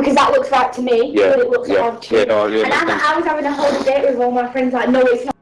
because that looks right to me. Yeah, But it looks yeah, odd too. yeah, no, I and I. I was having a whole debate with all my friends, like, no, it's not.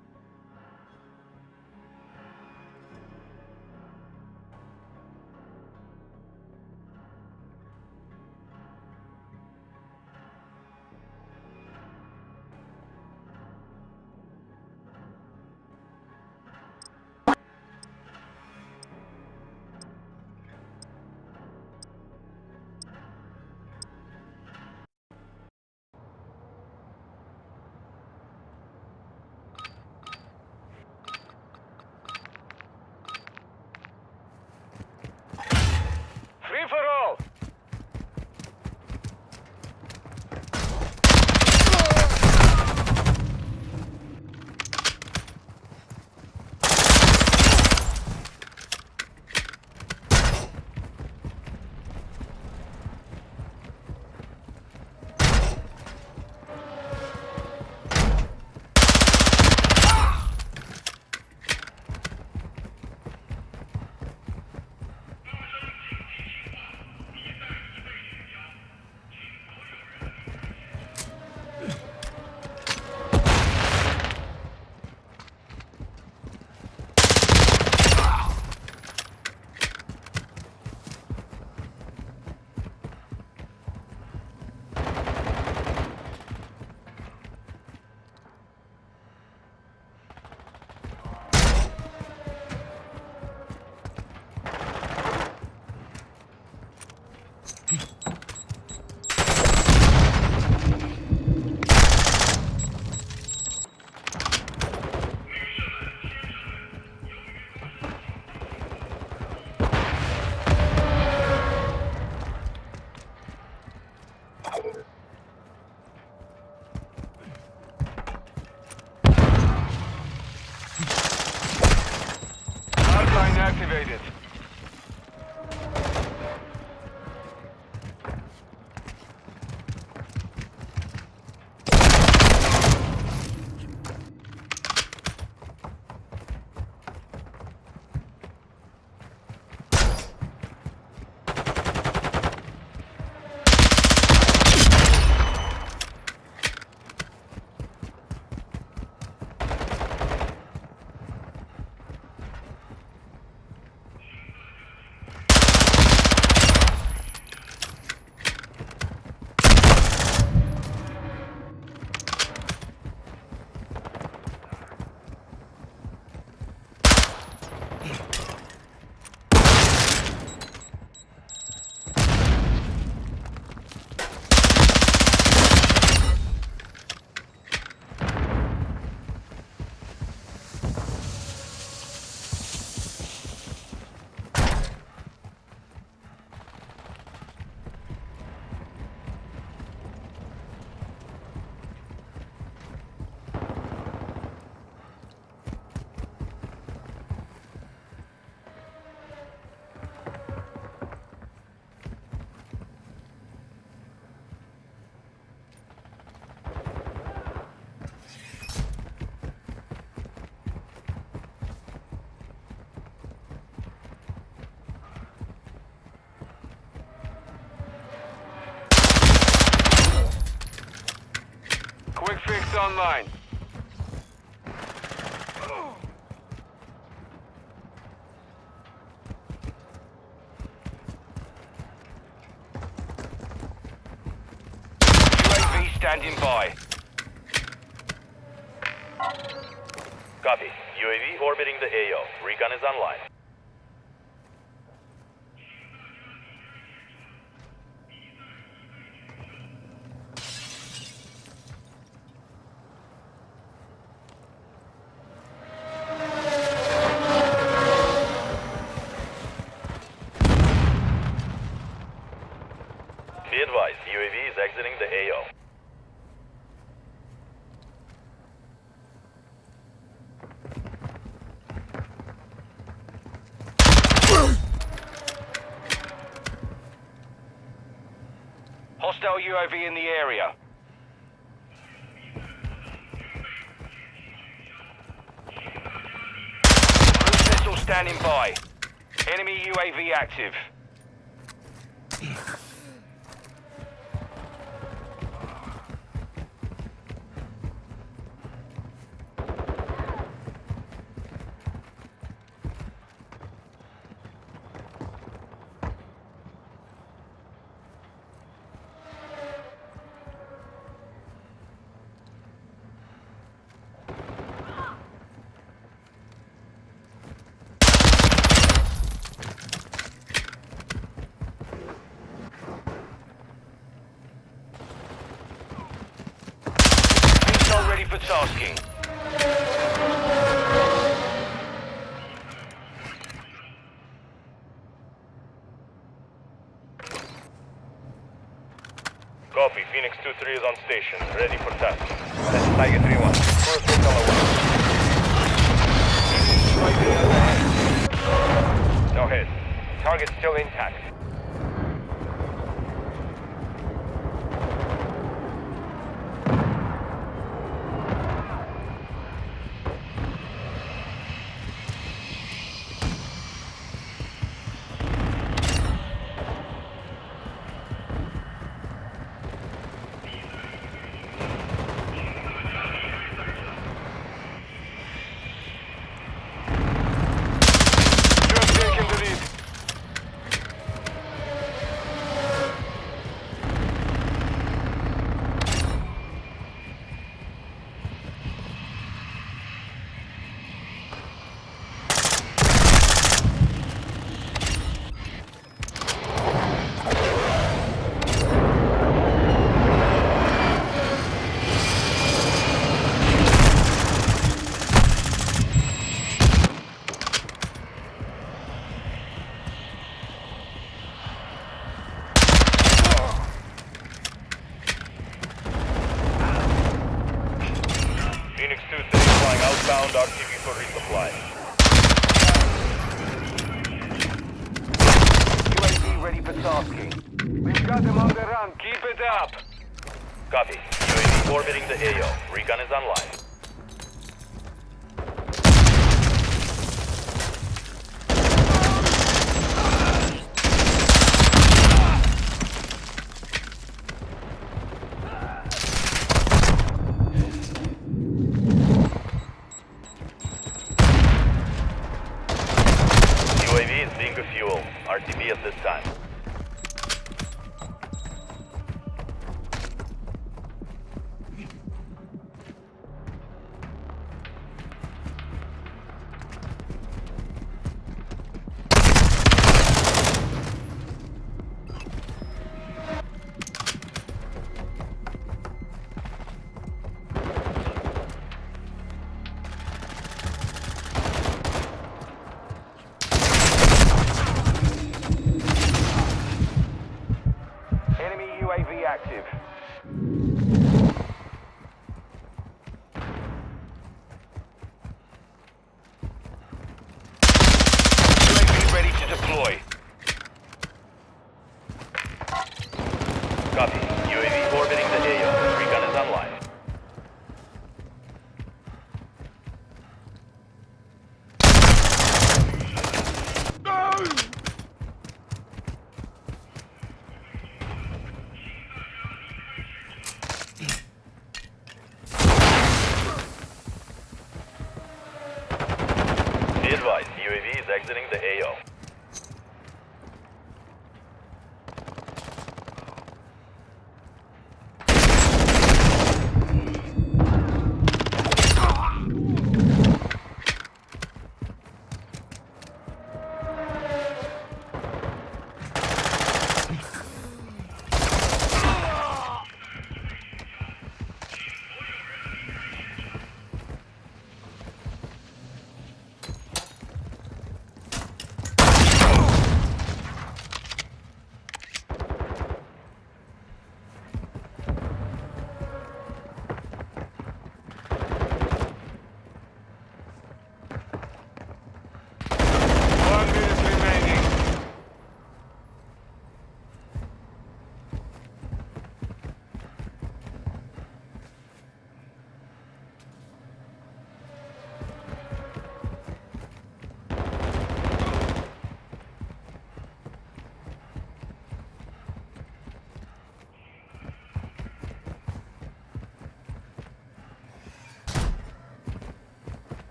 Online. UAV standing by. Copy. UAV orbiting the AO. Recon is online. Be advised, UAV is exiting the AO. Hostile UAV in the area. Cruise missile standing by. Enemy UAV active. For tasking. Copy. Phoenix 2-3 is on station. Ready for tasking. Tiger 3-1. First. No hit. Target still intact. You're taking the lead. Phoenix 2-3 flying outbound RTB for resupply. UAV ready for tasking. We've got them on the run. Keep it up. Copy. UAV orbiting the AO. Recon is online. UAV active.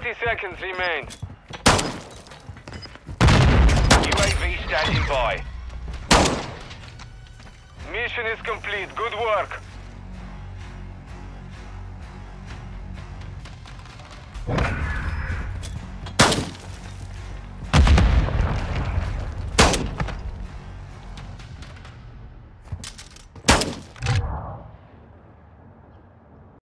20 seconds remain. UAV standing by. Mission is complete. Good work.